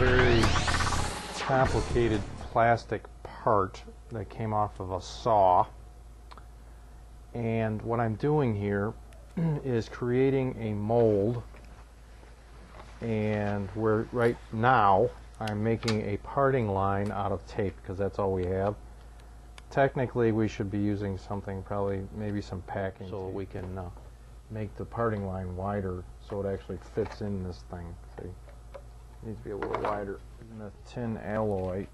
very complicated plastic part that came off of a saw. And what I'm doing here is creating a mold. And we're right now I'm making a parting line out of tape because that's all we have. Technically, we should be using something, probably maybe some packing, so we can uh, make the parting line wider so it actually fits in this thing. See, needs to be a little wider. And the tin alloy.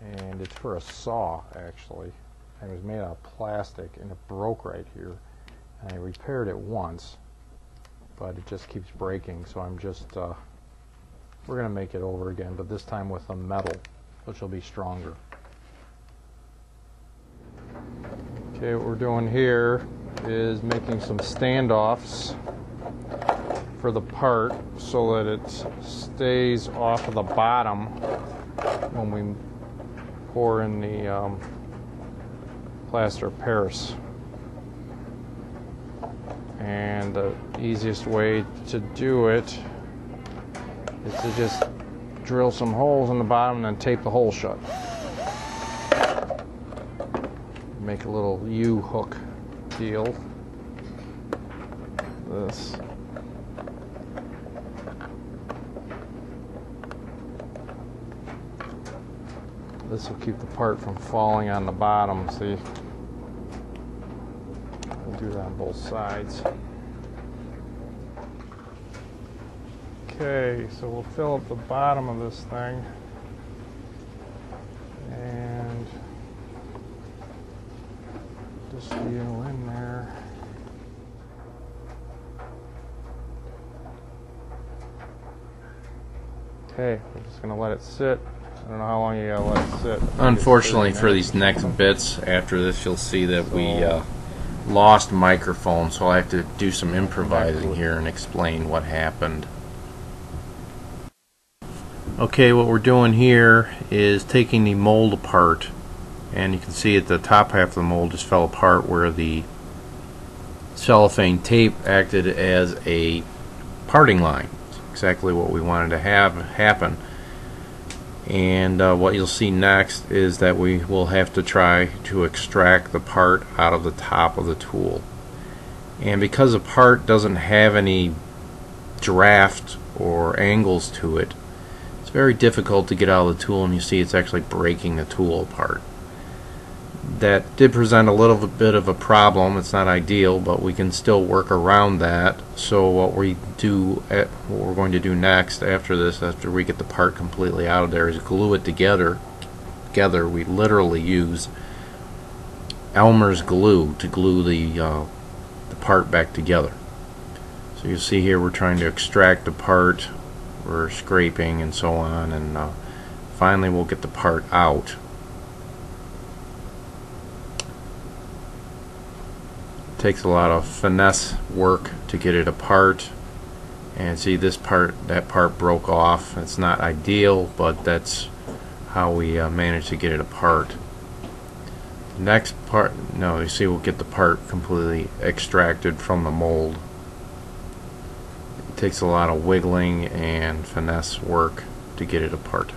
And it's for a saw, actually. And it was made out of plastic, and it broke right here. And I repaired it once, but it just keeps breaking, so I'm just, uh, we're going to make it over again, but this time with a metal, which will be stronger. Okay, what we're doing here is making some standoffs for the part so that it stays off of the bottom when we pour in the um, plaster Paris. And the easiest way to do it is to just drill some holes in the bottom and then tape the hole shut. Make a little U-hook deal. This. This will keep the part from falling on the bottom, see? We'll do that on both sides. Okay, so we'll fill up the bottom of this thing. And just you in there. Okay, we're just gonna let it sit. I don't know how long you gotta let it sit. Unfortunately for these next bits, after this you'll see that we uh, lost microphone, so I have to do some improvising here and explain what happened. Okay, what we're doing here is taking the mold apart and you can see at the top half of the mold just fell apart where the cellophane tape acted as a parting line. Exactly what we wanted to have happen. And uh, what you'll see next is that we will have to try to extract the part out of the top of the tool. And because the part doesn't have any draft or angles to it, it's very difficult to get out of the tool and you see it's actually breaking the tool apart that did present a little bit of a problem. It's not ideal, but we can still work around that. So what we do, at, eh, what we're going to do next after this, after we get the part completely out of there, is glue it together. Together, we literally use Elmer's glue to glue the uh, the part back together. So you see here, we're trying to extract the part. We're scraping and so on, and uh, finally we'll get the part out. Takes a lot of finesse work to get it apart. And see this part that part broke off. It's not ideal but that's how we uh, managed to get it apart. Next part no you see we'll get the part completely extracted from the mold. It takes a lot of wiggling and finesse work to get it apart.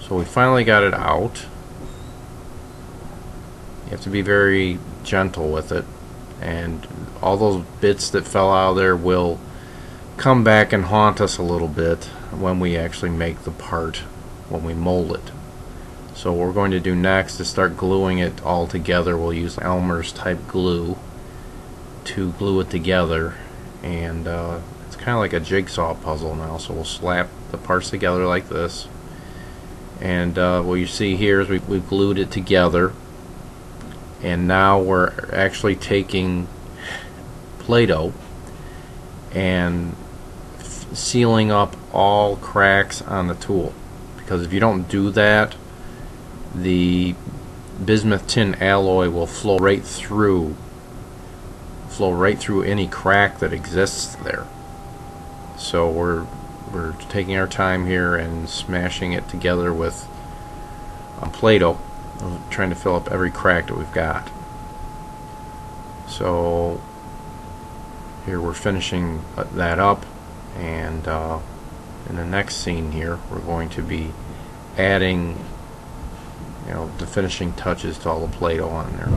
So we finally got it out you have to be very gentle with it. And all those bits that fell out of there will come back and haunt us a little bit when we actually make the part when we mold it. So what we're going to do next is start gluing it all together. We'll use Elmer's type glue to glue it together. And uh, it's kind of like a jigsaw puzzle now. So we'll slap the parts together like this. And uh, what you see here is we, we've glued it together and now we're actually taking Play-Doh and sealing up all cracks on the tool. Because if you don't do that the bismuth tin alloy will flow right through flow right through any crack that exists there. So we're we're taking our time here and smashing it together with Play-Doh trying to fill up every crack that we've got. So here we're finishing uh, that up and uh, in the next scene here we're going to be adding you know the finishing touches to all the Play-Doh on there.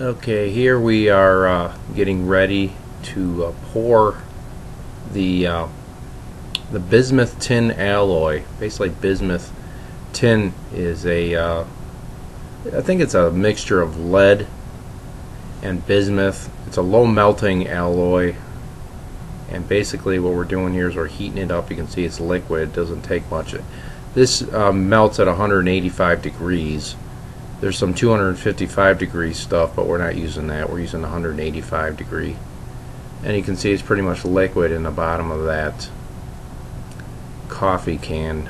Okay, here we are uh, getting ready to uh, pour the uh, the bismuth tin alloy. Basically, bismuth tin is a uh, I think it's a mixture of lead and bismuth. It's a low melting alloy, and basically what we're doing here is we're heating it up. You can see it's liquid. It doesn't take much. This um, melts at 185 degrees there's some 255 degree stuff, but we're not using that. We're using 185 degree. And you can see it's pretty much liquid in the bottom of that coffee can.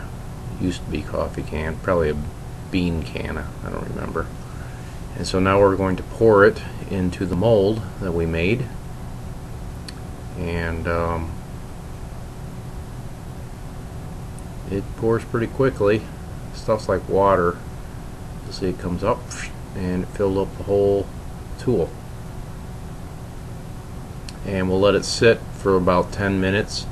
Used to be coffee can, probably a bean can, I don't remember. And so now we're going to pour it into the mold that we made. And um, it pours pretty quickly. Stuff's like water You see it comes up and it filled up the whole tool and we'll let it sit for about 10 minutes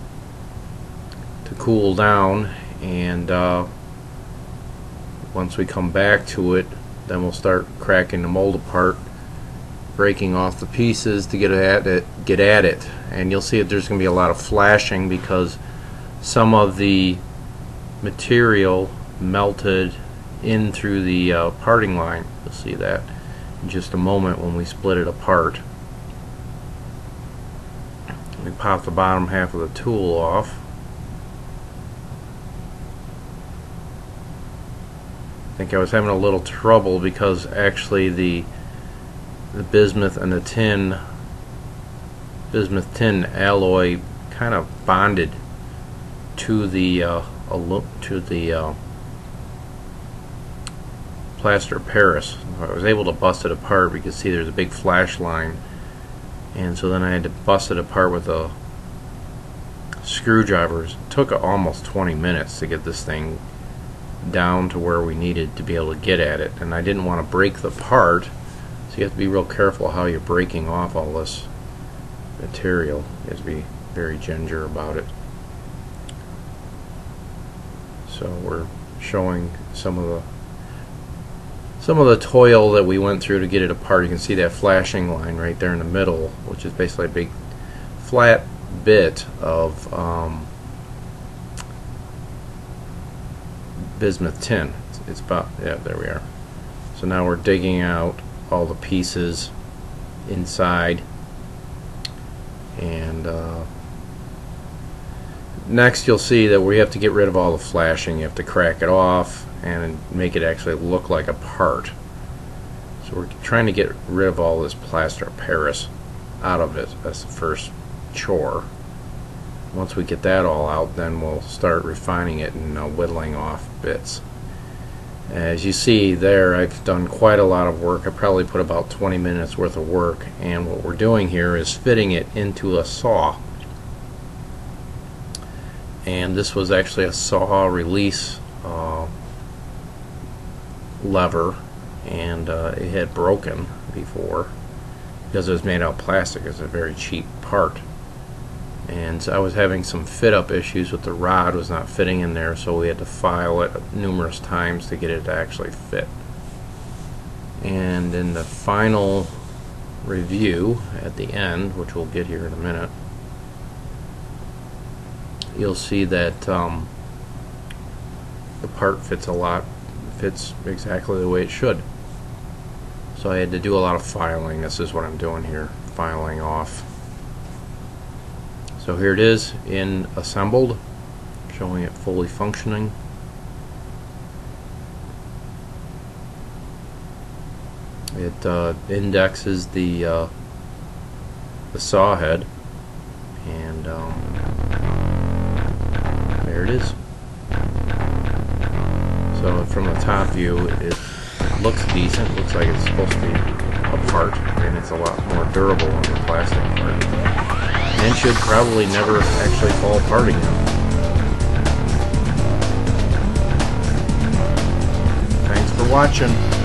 to cool down and uh, once we come back to it then we'll start cracking the mold apart breaking off the pieces to get at it get at it and you'll see that there's going to be a lot of flashing because some of the material melted in through the uh, parting line. You'll see that in just a moment when we split it apart. We pop the bottom half of the tool off. Think I was having a little trouble because actually the the bismuth and the tin bismuth tin alloy kind of bonded to the uh, to the uh, plaster Paris. I was able to bust it apart because see there's a big flash line and so then I had to bust it apart with a screwdriver. It took almost 20 minutes to get this thing down to where we needed to be able to get at it and I didn't want to break the part so you have to be real careful how you're breaking off all this material. You have to be very ginger about it. So we're showing some of the some of the toil that we went through to get it apart. You can see that flashing line right there in the middle, which is basically a big flat bit of um, bismuth tin. It's, it's about, yeah, there we are. So now we're digging out all the pieces inside and uh, next you'll see that we have to get rid of all the flashing. You have to crack it off and make it actually look like a part. So we're trying to get rid of all this plaster of Paris out of it. That's the first chore. Once we get that all out, then we'll start refining it and uh, whittling off bits. As you see there, I've done quite a lot of work. I probably put about 20 minutes worth of work, and what we're doing here is fitting it into a saw. And this was actually a saw release uh, lever and uh, it had broken before because it was made out of plastic it's a very cheap part and so I was having some fit up issues with the rod was not fitting in there so we had to file it numerous times to get it to actually fit and in the final review at the end which we'll get here in a minute you'll see that um, the part fits a lot fits exactly the way it should. So I had to do a lot of filing. This is what I'm doing here, filing off. So here it is in assembled, showing it fully functioning. It uh, indexes the uh, the saw head, and um, there it is. So from the top view, it looks decent. Looks like it's supposed to be a part, and it's a lot more durable than the plastic part. And should probably never actually fall apart again. Thanks for watching.